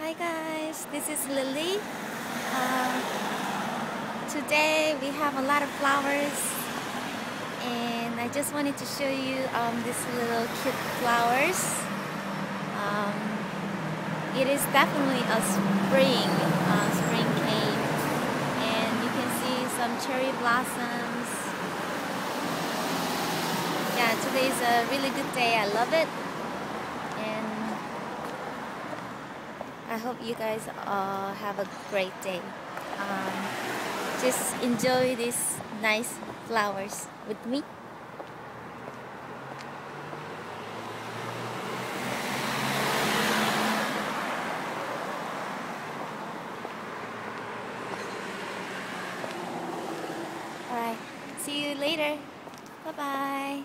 Hi guys, this is Lily. Uh, today we have a lot of flowers and I just wanted to show you um, these little cute flowers. Um, it is definitely a spring, uh, spring came and you can see some cherry blossoms. Yeah, today is a really good day. I love it. I hope you guys all have a great day. Um, just enjoy these nice flowers with me. Alright, see you later. Bye bye.